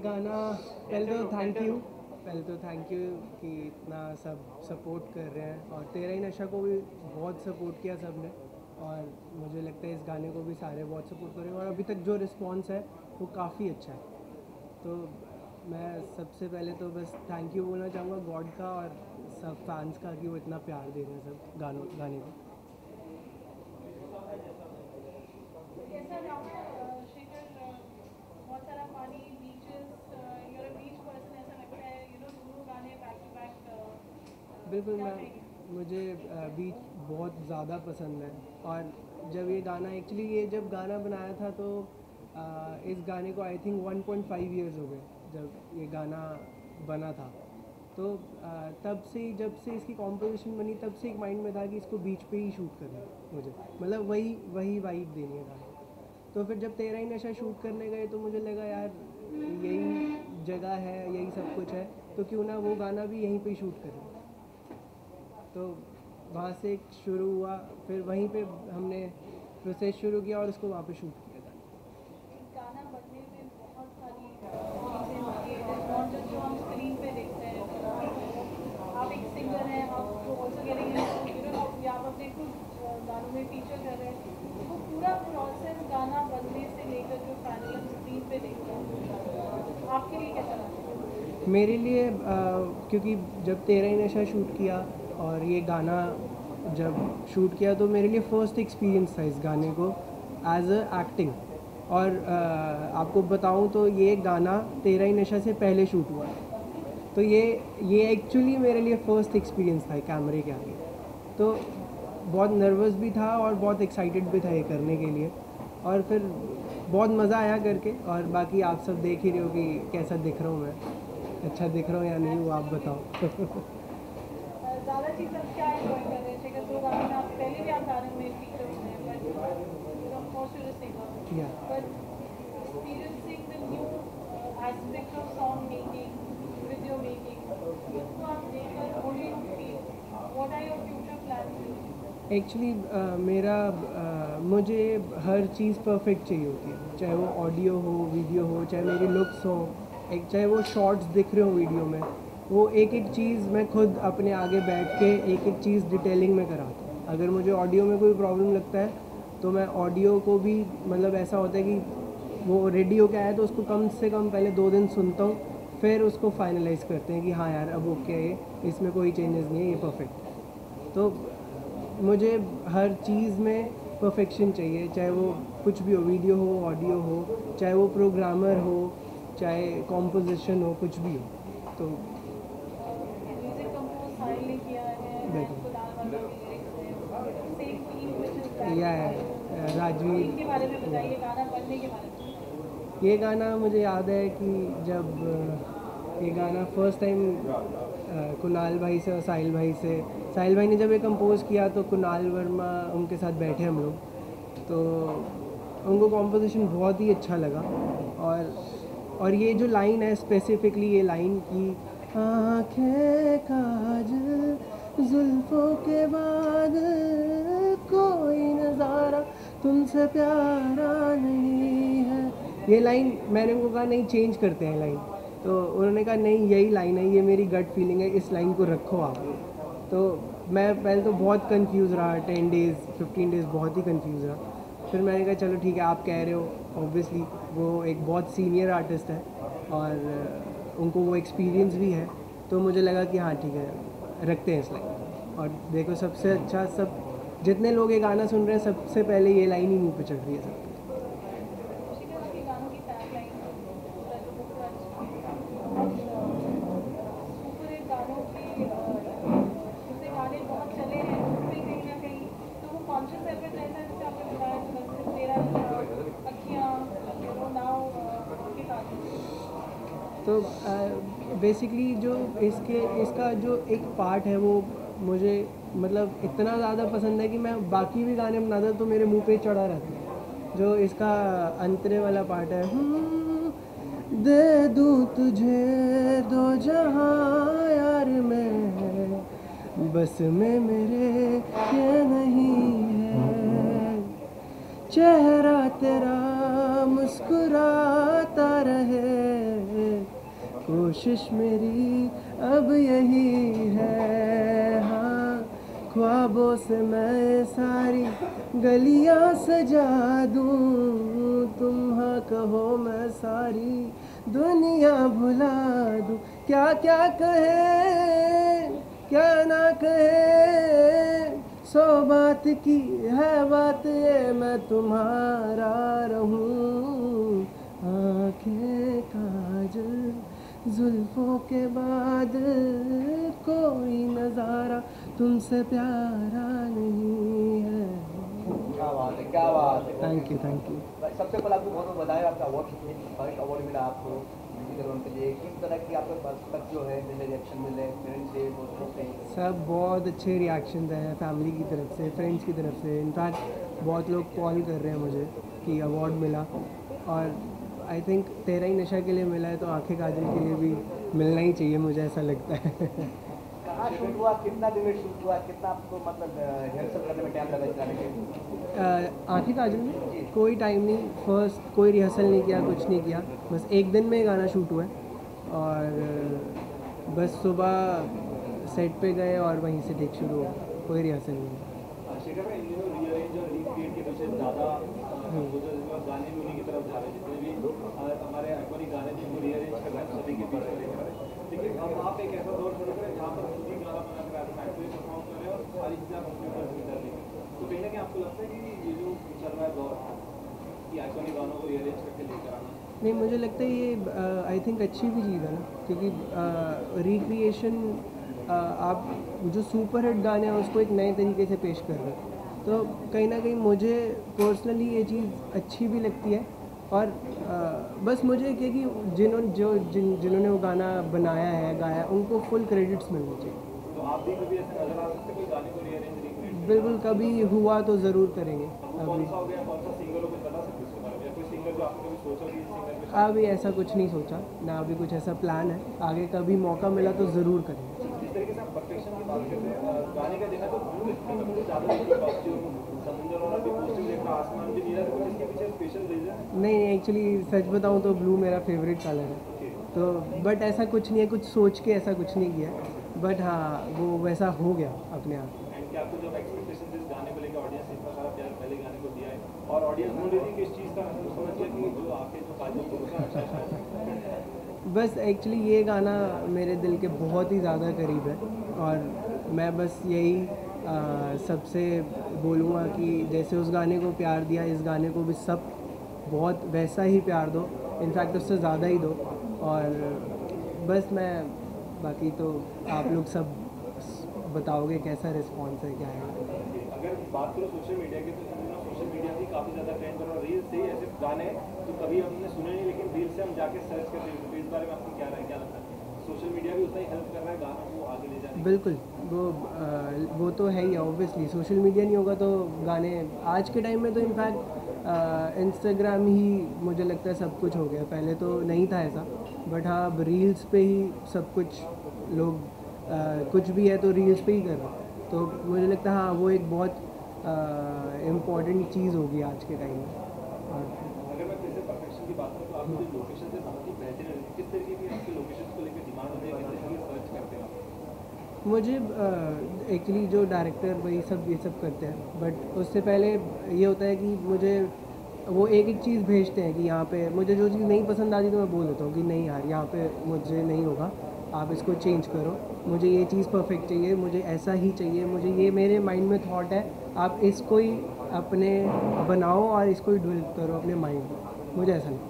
गाना, पहले तो थैंक यू पहले तो थैंक यू कि इतना सब सपोर्ट कर रहे हैं और तेरा ही नशा को भी बहुत सपोर्ट किया सबने और मुझे लगता है इस गाने को भी सारे बहुत सपोर्ट करेंगे। और अभी तक जो रिस्पॉन्स है, वो काफ़ी अच्छा है। तो मैं सबसे पहले तो बस थैंक यू बोलना चाहूँगा गॉड का और सब फैंस का कि वो इतना प्यार दे रहे हैं सब गानों, गाने को कैसा रहा अ, शिखर अ, बहुत सारा पानी beaches you're a beach person ऐसा लगता है यू नो दोनों गाने बैक टू बैक बिल्कुल मैं मुझे बीच बहुत ज़्यादा पसंद है। और जब ये गाना एक्चुअली ये जब गाना बनाया था तो अ, इस गाने को आई थिंक 1.5 ईयर्स हो गए जब ये गाना बना था। तो अ, तब से जब से इसकी कॉम्पोजिशन बनी तब से एक माइंड में था कि इसको बीच पे ही शूट करना मुझे। मतलब वही वही वाइब देनी है। गाने तो फिर जब तेरा ही नशा शूट करने गए तो मुझे लगा यार यही जगह है यही सब कुछ है तो क्यों ना वो गाना भी यहीं पे शूट करें? तो वहाँ से शुरू हुआ फिर वहीं पे हमने प्रोसेस शुरू किया और उसको पे शूट किया था। गाना बनने में बहुत सारी चीज़ें होती है नॉट जस्ट जो हम स्क्रीन पे देखते हैं आप एक सिंगर हैं आप ऑल्सो गेटिंग यू नो या आप अपने खुद अ, गानों में फीचर कर रहे हैं वो पूरा प्रोसेस गाना बनने से लेकर जो फाइनल हम स्क्रीन पे देखते हैं आपके लिए कैसा रहा? मेरे लिए अ, क्योंकि जब तेरा ही नशा शूट किया और ये गाना जब शूट किया तो मेरे लिए फ़र्स्ट एक्सपीरियंस था इस गाने को एज अ एक्टिंग और आपको बताऊँ तो ये गाना तेरा ही नशा से पहले शूट हुआ तो ये ये एक्चुअली मेरे लिए फ़र्स्ट एक्सपीरियंस था कैमरे के आगे। तो बहुत नर्वस भी था और बहुत एक्साइटेड भी था ये करने के लिए। और फिर बहुत मज़ा आया करके और बाकी आप सब देख ही रहे हो कि कैसा दिख रहा हूँ मैं। अच्छा दिख रहा हूँ या नहीं वो आप बताओ। हैं हैं? But experiencing the new uh, aspect of song making with making उसको आप देखकर what you feel what are your future plans? Actually मेरा uh, मुझे हर चीज़ परफेक्ट चाहिए होती है। चाहे वो ऑडियो हो वीडियो हो चाहे मेरी लुक्स हो एक चाहे वो शॉर्ट्स दिख रहे हो वीडियो में वो एक एक चीज़ मैं खुद अपने आगे बैठ के एक एक चीज़ डिटेलिंग में कराता हूँ। अगर मुझे ऑडियो में कोई प्रॉब्लम लगता है तो मैं ऑडियो को भी मतलब ऐसा होता है कि वो रेडी होके आया तो उसको कम से कम पहले दो दिन सुनता हूँ, फिर उसको फाइनलाइज करते हैं कि हाँ यार, अब ओके है, इसमें कोई चेंजेस नहीं है, ये परफेक्ट तो मुझे हर चीज़ में परफेक्शन चाहिए, चाहे वो कुछ भी हो वीडियो हो ऑडियो हो, चाहे वो प्रोग्रामर हो, चाहे कॉम्पोजिशन हो, कुछ भी हो। तो म्यूज़िक कंपोज साहिल ने किया है बिल्कुल। कुणाल वर्मा की लिरिक्स है सेम टीम व्हिच इज़ या है राजवीर। में ये गाना मुझे याद है कि जब ये गाना फ़र्स्ट टाइम कुणाल भाई से और साहिल भाई से साहिल भाई ने जब ये कंपोज किया तो कुणाल वर्मा उनके साथ बैठे हम लोग। तो उनको कॉम्पोजिशन बहुत ही अच्छा लगा। और और ये जो लाइन है स्पेसिफिकली ये लाइन की आँखें काजल, जुल्फों के बाद कोई नज़ारा तुमसे प्यारा नहीं है। ये लाइन मैंने उनको कहा, नहीं चेंज करते हैं लाइन तो उन्होंने कहा, नहीं, यही लाइन है, ये मेरी गट फीलिंग है, इस लाइन को रखो आप। तो मैं पहले तो बहुत कंफ्यूज रहा टेन डेज़ फिफ्टीन डेज़ बहुत ही कंफ्यूज रहा। फिर मैंने कहा, चलो, ठीक है, आप कह रहे हो ऑब्वियसली वो एक बहुत सीनियर आर्टिस्ट है और उनको वो एक्सपीरियंस भी है तो मुझे लगा कि हाँ ठीक है, रखते हैं इस लाइन और देखो सबसे अच्छा सब, जितने लोग ये गाना सुन रहे हैं, सबसे पहले ये लाइन ही मुँह पे चढ़ रही है सब शिखर आपके गानों की टैगलाइन पूरा जो पूरा सुपर हिट गानों की जैसे गाने बहुत चले हैं उस पे कहीं ना कहीं तो वो कॉन्शियस एफर्ट रहता है जैसे आपने बताया कि तेरा अखियाँ नाउ के काजल तो बेसिकली जो इसके इसका जो एक पार्ट है वो मुझे मतलब इतना ज़्यादा पसंद है कि मैं बाकी भी गाने बनाता तो मेरे मुँह पे चढ़ा रहता है। जो इसका अंतरे वाला पार्ट है "हम्म, दे दूँ तुझे दो जहाँ यार मैं बस में मेरे ये नहीं है। चेहरा तेरा मुस्कुराता रहे कोशिश मेरी अब यही है। हाँ ख्वाबों से मैं सारी गलियाँ सजा दूँ। तुम हाँ कहो मैं सारी दुनिया भुला दूँ। क्या क्या कहे, क्या ना कहे, सौ बात की है बात ये मैं तुम्हारा रहूँ। आँखें काजल जुल्फों के बाद कोई नज़ारा तुमसे प्यारा नहीं है। क्या बात है क्या बात है। थैंक यू थैंक यू सबसे पहले आपको बहुत बहुत बधाई आपका अवार्ड फ़र्स्ट अवार्ड मिला आपको के लिए। किस तरह की आपके जो है मिले रिएक्शन मिले पेरेंट्स से दोस्तों से? सब बहुत अच्छे रिएक्शन हैं फैमिली की तरफ़ से फ्रेंड्स की तरफ़ से। इनफैक्ट बहुत लोग कॉल कर रहे हैं मुझे कि अवार्ड मिला। और आई थिंक तेरा ही नशा के लिए मिला है तो आँखें काजल के लिए भी मिलना ही चाहिए मुझे ऐसा लगता है। कहाँ शूट हुआ? कितना दिन में शूट हुआ? कितना आपको मतलब रिहर्सल करने में टाइम लगा आँखें काजल में? कोई टाइम नहीं। फ़र्स्ट कोई रिहर्सल नहीं किया कुछ नहीं किया। बस एक दिन में गाना शूट हुआ है। और बस सुबह सेट पे गए और वहीं से टेक शुरू हुआ। कोई रिहर्सल नहीं। वो जो गाने भी उन्हीं की तरफ़ जा रहे हैं, जितने भी हमारे आइकॉनिक गाने जिनको रीअरेंज कर रहे हैं सभी के पीछे लेकर आए। लेकिन अब आप एक ऐसा दौर शुरू करें, जहाँ पर खुद ही गाना बना कर आप फैक्ट्री परफॉर्म कर रहे हैं और सारी चीज़ें आप अपने ऊपर जिम्मेदार लेंगे तो कहीं ना कहीं आपको लगता है कि ये जो चल रहा है दौर, कि आइकॉनिक गानों को रीअरेंज करके लेकर आना। नहीं, मुझे लगता है ये आई थिंक अच्छी भी चीज़ है ना, क्योंकि रिक्रिएशन आप जो सुपर हिट गाने हैं, उसको एक नए तरीके से पेश कर रहे हैं। तो कहीं ना कहीं मुझे पर्सनली ये चीज़ अच्छी भी लगती है और अ, बस मुझे क्या कि जिन्होंने जो जिन जिन्होंने वो गाना बनाया है गाया उनको फुल क्रेडिट्स मिलने चाहिए। तो आप भी कभी ऐसे नज़र आ सकते कोई गाने को रीअरेंज बिल्कुल कभी हुआ तो ज़रूर करेंगे। सिंगर में? अभी ऐसा कुछ नहीं सोचा ना अभी कुछ ऐसा प्लान है। आगे कभी मौका मिला तो ज़रूर करेंगे। परफेक्शन की बात करते हैं। गाने का देखा तो ब्लू सबसे ज़्यादा समुद्र और अभी देखा आसमान भी नीला देखा इसके पीछे स्पेशल रीजन नहीं एक्चुअली सच बताऊँ तो ब्लू मेरा फेवरेट कलर है। तो बट ऐसा कुछ नहीं है कुछ सोच के ऐसा कुछ नहीं किया। बट हाँ वो वैसा हो गया अपने आप। क्या आपको जब एक्सपेक्टेशन इस गाने को लेकर ऑडियंस इतना सारा प्यार पहले गाने को दिया है? और ऑडियंस बोल रही थी कि इस चीज़ का मतलब समझ कि जो आके जो काजल को अच्छा बस एक्चुअली ये गाना मेरे दिल के बहुत ही ज़्यादा करीब है और मैं बस यही सबसे बोलूँगा कि जैसे उस गाने को प्यार दिया, इस गाने को भी सब बहुत वैसा ही प्यार दो, इनफैक्ट उससे ज़्यादा ही दो। और बस मैं, बाकी तो आप लोग सब बताओगे कैसा रिस्पॉन्स है, क्या है। अगर बात करो सोशल मीडिया की तो सोशल मीडिया भी काफ़ी ज़्यादा ट्रेंड कर रहा से ऐसे गाने तो कभी हमने सुने नहीं लेकिन रील से हम जाके सर्च करते हैं। तो इस बारे में आपको क्या राय क्या लगता है? सोशल मीडिया भी उतना ही हेल्प कर रहा है गानों को आगे ले जाने बिल्कुल। वो आ, वो तो है ही ऑब्वियसली सोशल मीडिया नहीं होगा तो गाने आज के टाइम में तो इनफैक्ट इंस्टाग्राम ही मुझे लगता है सब कुछ हो गया। पहले तो नहीं था ऐसा बट हाँ अब रील्स पे ही सब कुछ लोग आ, कुछ भी है तो रील्स पे ही कर रहे हैं। तो मुझे लगता है हाँ वो एक बहुत इंपॉर्टेंट चीज़ होगी आज के टाइम में। और अगर मैं फिर से परफेक्शन आपकी जो लोकेशन है बहुत ही। बेहतरीन है किस तरीके की आपकी लोकेशन को लेकर डिमांड है, किस तरीके सर्च करते हैं मुझे एक्चुअली जो डायरेक्टर वही सब, ये सब करते हैं। बट उससे पहले ये होता है कि मुझे वो एक एक चीज़ भेजते हैं कि यहाँ पे मुझे जो चीज़ नहीं पसंद आती तो मैं बोल देता हूँ कि नहीं यार, यहाँ पे मुझे नहीं होगा। आप इसको चेंज करो। मुझे ये चीज़ परफेक्ट चाहिए, मुझे ऐसा ही चाहिए, मुझे ये मेरे माइंड में थॉट है। आप इसको ही अपने बनाओ और इसको ही डेवलप करो अपने माइंड मुझे ऐसा नहीं।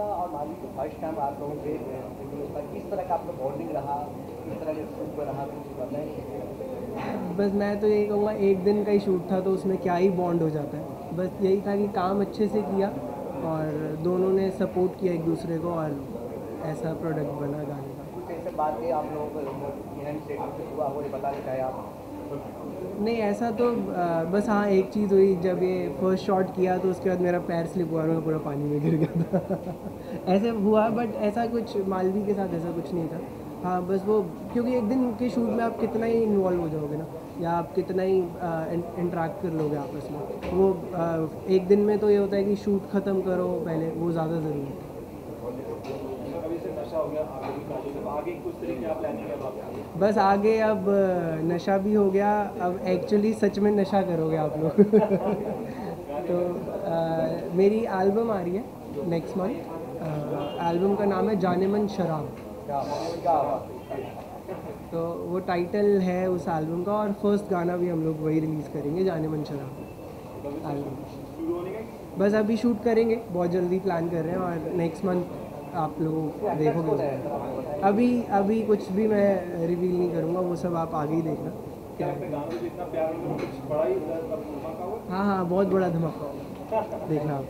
आपका और माली का फ़र्स्ट टाइम आप लोगों के किस तरह का आपका बॉन्डिंग रहा? किस तरह के शूट पर रहा? कुछ बताएँ? बस मैं तो यही कहूँगा एक दिन का ही शूट था तो उसमें क्या ही बॉन्ड हो जाता है। बस यही था कि काम अच्छे से किया और दोनों ने सपोर्ट किया एक दूसरे को और ऐसा प्रोडक्ट बना गाने का। कुछ ऐसे बातें आप लोगों को हुआ हो ये बताना चाहे आप नहीं ऐसा तो आ, बस हाँ एक चीज़ हुई जब ये फ़र्स्ट शॉट किया तो उसके बाद मेरा पैर स्लिप हुआ और मैं पूरा पानी में गिर गया था। ऐसे हुआ बट ऐसा कुछ मालवी के साथ ऐसा कुछ नहीं था। हाँ बस वो क्योंकि एक दिन के शूट में आप कितना ही इन्वॉल्व हो जाओगे ना या आप कितना ही इंटरेक्ट कर लोगे आपस में वो आ, एक दिन में तो ये होता है कि शूट ख़त्म करो पहले वो ज़्यादा ज़रूरी है? बस आगे अब नशा भी हो गया। अब एक्चुअली सच में नशा करोगे आप लोग। तो अ, मेरी एल्बम आ रही है नेक्स्ट मंथ एल्बम का नाम है जाने मन शराब। तो वो टाइटल है उस एल्बम का और फ़र्स्ट गाना भी हम लोग वही रिलीज़ करेंगे जाने मन शराब एल्बम बस अभी शूट करेंगे बहुत जल्दी प्लान कर रहे हैं और नेक्स्ट मंथ आप लोग देखोगे। अभी अभी कुछ भी मैं रिवील नहीं करूँगा वो सब आप आगे ही देखना। क्या है गानों में इतना प्यार में कुछ बड़ा ही धमाका हुआ? हाँ हाँ बहुत बड़ा धमाका होगा देखना आप।